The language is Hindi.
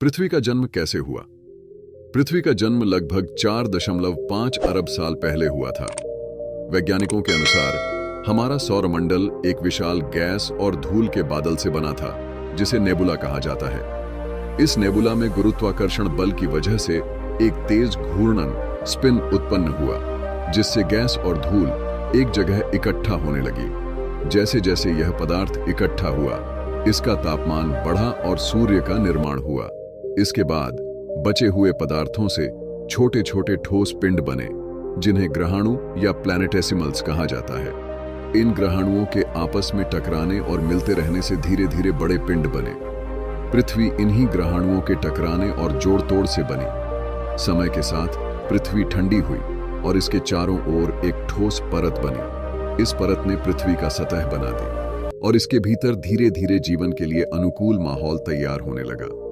पृथ्वी का जन्म कैसे हुआ? पृथ्वी का जन्म लगभग चार दशमलव पाँच अरब साल पहले हुआ था। वैज्ञानिकों के अनुसार, हमारा सौरमंडल एक विशाल गैस और धूल के बादल से बना था, जिसे नेबुला कहा जाता है। इस नेबुला में गुरुत्वाकर्षण बल की वजह से एक तेज घूर्णन, स्पिन उत्पन्न हुआ, जिससे गैस और धूल एक जगह इकट्ठा होने लगी। जैसे जैसे यह पदार्थ इकट्ठा हुआ, इसका तापमान बढ़ा और सूर्य का निर्माण हुआ। इसके बाद बचे हुए पदार्थों से छोटे छोटे ठोस पिंड बने, जिन्हें ग्रहाणु या प्लैनेटेसिमल्स कहा जाता है। इन ग्रहाणुओं के आपस में टकराने और मिलते रहने से धीरे धीरे बड़े पिंड बने। पृथ्वी इन्हीं ग्रहाणुओं के टकराने और जोड़ तोड़ से बनी। समय के साथ पृथ्वी ठंडी हुई और इसके चारों ओर एक ठोस परत बनी। इस परत ने पृथ्वी का सतह बना दी और इसके भीतर धीरे धीरे जीवन के लिए अनुकूल माहौल तैयार होने लगा।